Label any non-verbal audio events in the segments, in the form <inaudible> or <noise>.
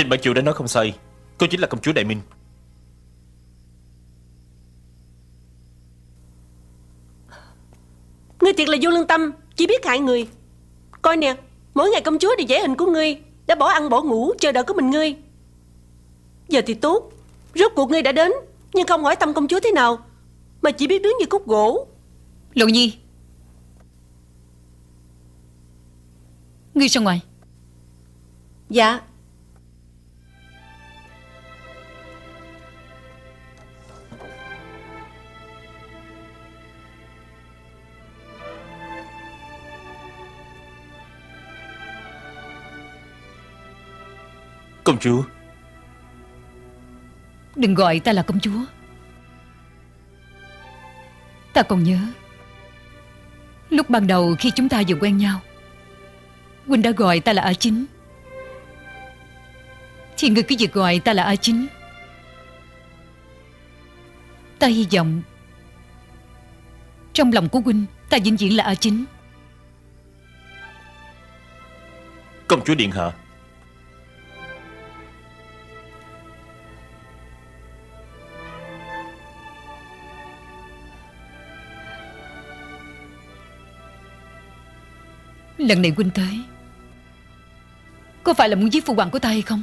Trình Bản Chủ đã nói không sai. Cô chính là công chúa Đại Minh. Ngươi thiệt là vô lương tâm Chỉ biết hại người. Coi nè Mỗi ngày công chúa đều vẽ hình của ngươi Đã bỏ ăn bỏ ngủ chờ đợi có mình ngươi. Giờ thì tốt Rốt cuộc ngươi đã đến Nhưng không hỏi tâm công chúa thế nào Mà chỉ biết đứng như khúc gỗ. Lộ Nhi. Ngươi ra ngoài. Dạ Công chúa. Đừng gọi ta là công chúa. Ta còn nhớ Lúc ban đầu khi chúng ta vừa quen nhau Huynh đã gọi ta là A Chính. Thì người cứ việc gọi ta là A Chính Ta hy vọng Trong lòng của Huynh Ta vĩnh viễn là A Chính. Công chúa Điện Hạ Lần này Huynh tới, Có phải là muốn giết phụ hoàng của ta hay không?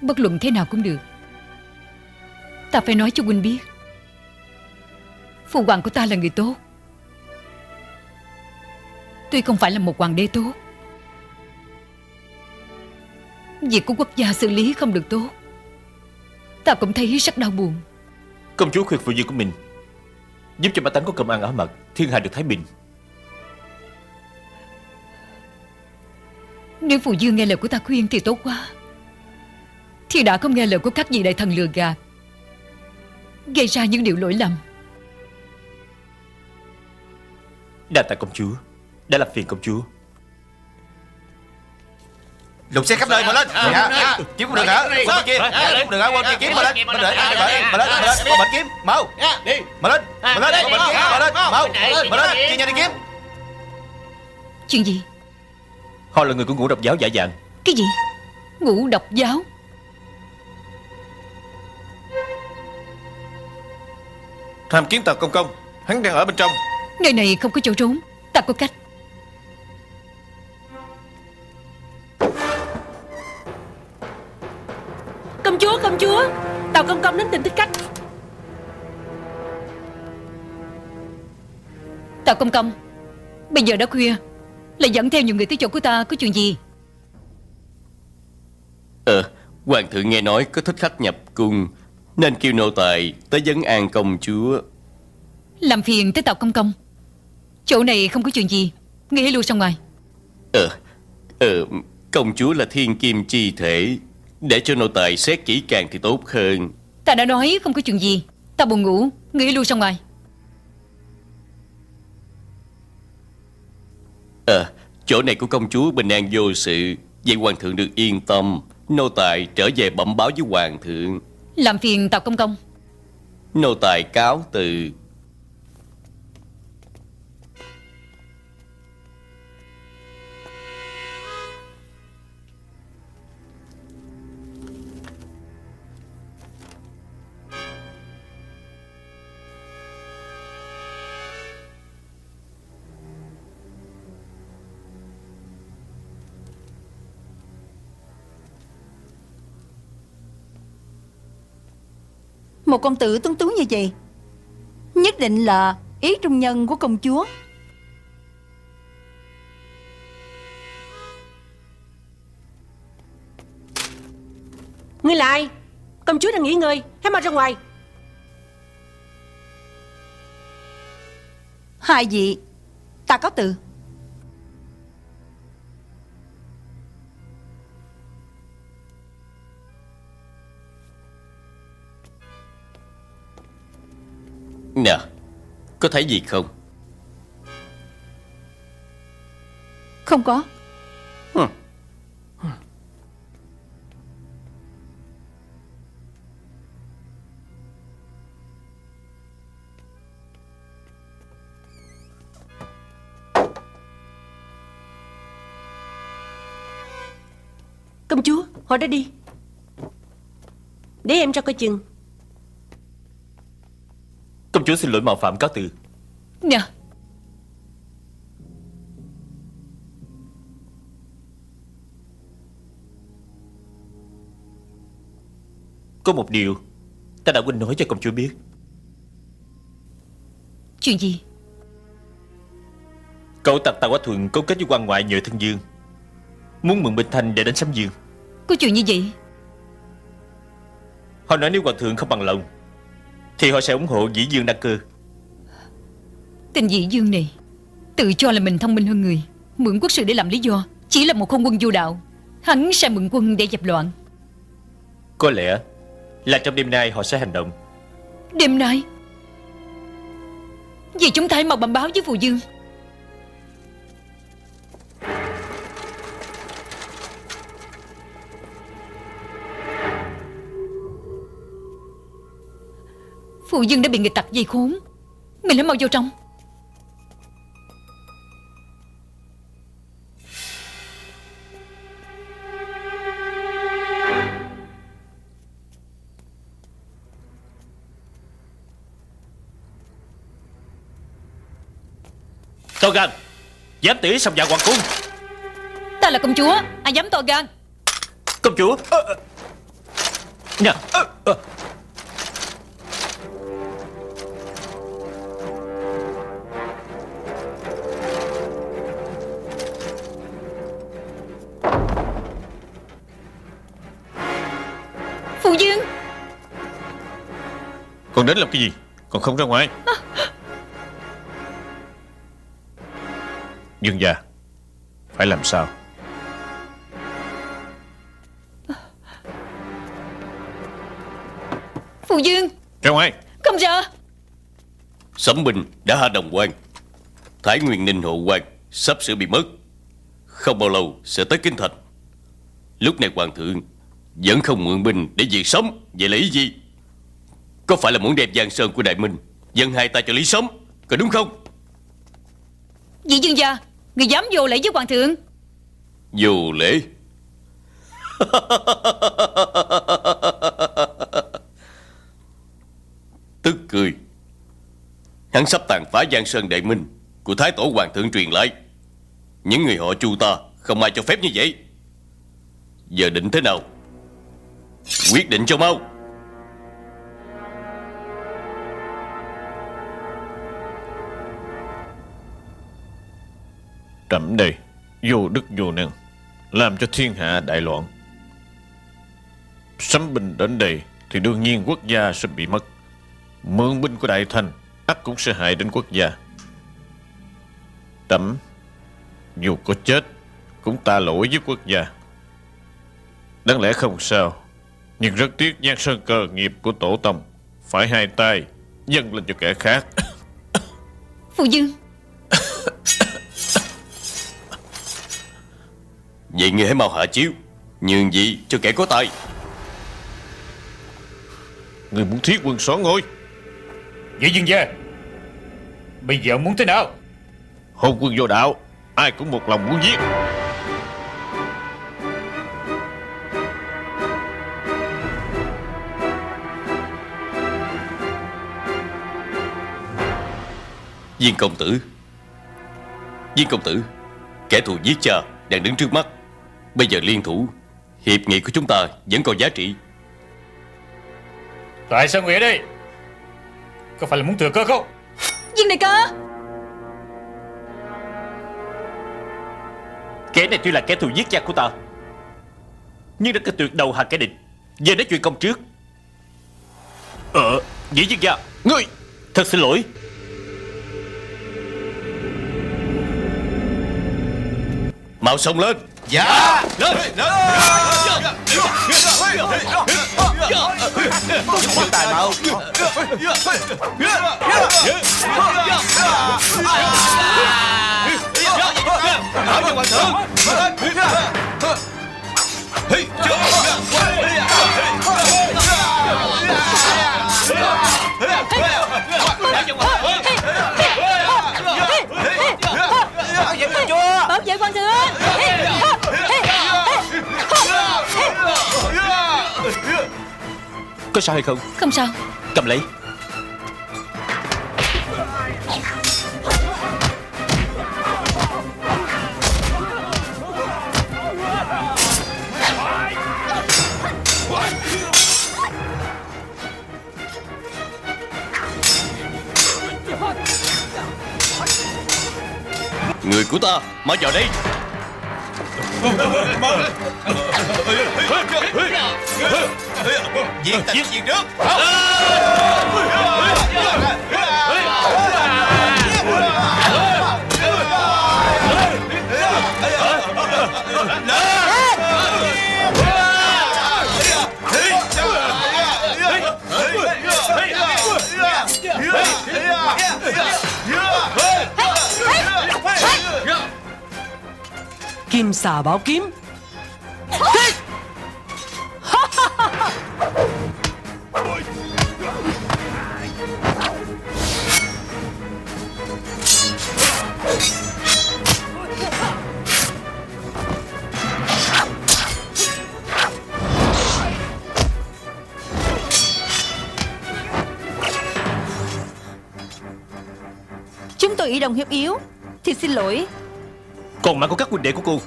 Bất luận thế nào cũng được. Ta phải nói cho Huynh biết, Phụ hoàng của ta là người tốt. Tuy không phải là một hoàng đế tốt, Việc của quốc gia xử lý không được tốt. Ta cũng thấy rất đau buồn. Công chúa khuyên phụ dương của mình Giúp cho ba tánh có cơm ăn ở mặt Thiên hạ được thái bình. Nếu phụ dương nghe lời của ta khuyên thì tốt quá. Thì đã không nghe lời của các vị đại thần lừa gạt Gây ra những điều lỗi lầm. Đa tạ công chúa Đã làm phiền công chúa Lục xe khắp nơi mà lên. Dạ. Kiếm cũng được hả? Qua bên kia. Cũng được hả? Qua bên kia kiếm mà lên. Mà lên Mà lên Mà lên Qua bên kiếm. Mau. Đi. Mà lên. Mà lên bên kiếm. Mà lên. Mau. Mà lên. Chia nhau đi kiếm. Chuyện gì? Họ là người của ngũ độc giáo giả dạng. Cái gì? Ngũ độc giáo? Tham kiếm tàu công công. Hắn đang ở bên trong. Nơi này không có chỗ trốn. Ta có cách chúa công chúa. Tàu công công đến tìm thích khách. Tào công công Bây giờ đã khuya Lại dẫn theo nhiều người tới chỗ của ta Có chuyện gì? Ờ Hoàng thượng nghe nói có thích khách nhập cung Nên kêu nô tài tới vấn an công chúa. Làm phiền tới Tào công công Chỗ này không có chuyện gì hãy lui ra ngoài. Ờ Ờ Công chúa là thiên kim chi thể Để cho nô tài xét kỹ càng thì tốt hơn. Ta đã nói không có chuyện gì. Ta buồn ngủ hãy lui ra ngoài. Ờ Chỗ này của công chúa bình an vô sự. Vậy hoàng thượng được yên tâm. Nô tài trở về bẩm báo với hoàng thượng. Làm phiền Tào công công. Nô tài cáo từ Một công tử tuấn tú như vậy. Nhất định là ý trung nhân của công chúa. Ngươi là ai? Công chúa đang nghỉ ngơi Hãy mau ra ngoài. Hai vị Ta có từ Nè Có thấy gì không? Không có. Công chúa Họ đã đi. Để em ra coi chừng chúa xin lỗi mạo phạm cáo từ. Nè Có một điều Ta đã quên nói cho công chúa biết. Chuyện gì? Cậu tặc Tà Quá Thuần cấu kết với quan ngoại nhờ thân dương. Muốn mượn Bình Thành để đánh Sấm Dương. Có chuyện như vậy? Họ nói nếu hoàng thượng không bằng lòng Thì họ sẽ ủng hộ dĩ dương đăng cơ Tên dĩ dương này Tự cho là mình thông minh hơn người Mượn quốc sự để làm lý do Chỉ là một không quân vô đạo. Hắn sẽ mượn quân để dập loạn. Có lẽ là trong đêm nay họ sẽ hành động. Đêm nay? Vậy chúng ta hãy mau bẩm báo với phù dương Phù dương đã bị người tặc dây khốn. Mình hãy mau vô trong. To gan Dám tỉ xâm dạ hoàng cung. Ta là công chúa Ai dám to gan? Công chúa. Nè ờ, Còn đến làm cái gì? Còn không ra ngoài. Dương gia Phải làm sao? Phù dương. Ra ngoài. Không ra Sấm binh đã hạ đồng quan. Thái Nguyên Ninh hộ quan Sắp sửa bị mất. Không bao lâu sẽ tới Kinh Thành. Lúc này hoàng thượng Vẫn không mượn binh để diệt sống Vậy là ý gì Có phải là muốn đem Giang Sơn của Đại Minh Dân hai ta cho Lý Sống Có đúng không? Vị dương gia Người dám vô lễ với hoàng thượng. Vô lễ? <laughs> Tức cười. Hắn sắp tàn phá Giang Sơn Đại Minh Của Thái Tổ Hoàng thượng truyền lại. Những người họ chu ta Không ai cho phép như vậy. Giờ định thế nào? Quyết định cho mau Trẫm đây Vô đức vô năng, Làm cho thiên hạ đại loạn. Sấm binh đến đây Thì đương nhiên quốc gia sẽ bị mất. Mượn binh của Đại Thành, ắt cũng sẽ hại đến quốc gia. Trẫm Dù có chết, Cũng tạ lỗi với quốc gia. Đáng lẽ không sao, Nhưng rất tiếc Giang Sơn cơ nghiệp của tổ tông Phải hai tay, Dâng lên cho kẻ khác. Phụ dương Vậy ngươi hãy mau hạ chiếu Nhường gì cho kẻ có tài. Người muốn thiết quân xóa ngôi. Vậy dương gia Bây giờ muốn thế nào? Hôn quân vô đạo Ai cũng một lòng muốn giết. Viên công tử Viên công tử Kẻ thù giết cha đang đứng trước mắt Bây giờ liên thủ Hiệp nghị của chúng ta vẫn còn giá trị. Tại sao người ở đây? Có phải là muốn thừa cơ không? Dương đại ca Kẻ này tuy là kẻ thù giết cha của ta Nhưng đã cơ tuyệt đầu hàng kẻ địch. Giờ nói chuyện công trước. Ờ Dĩ dương gia Ngươi Thật xin lỗi. Mau xông lên Dạ Bất tài mạo Bảo cho hoàng thượng Bảo vệ hoàng thượng Có sao hay không? Không sao. Cầm lấy. Người của ta Mau vào đây 嘿嘿嘿嘿嘿嘿嘿嘿嘿嘿嘿嘿嘿 Kim xà bảo kiếm. Chúng tôi ý đồng hiệp yếu. Thì xin lỗi. Còn mạng của các huynh đệ của cô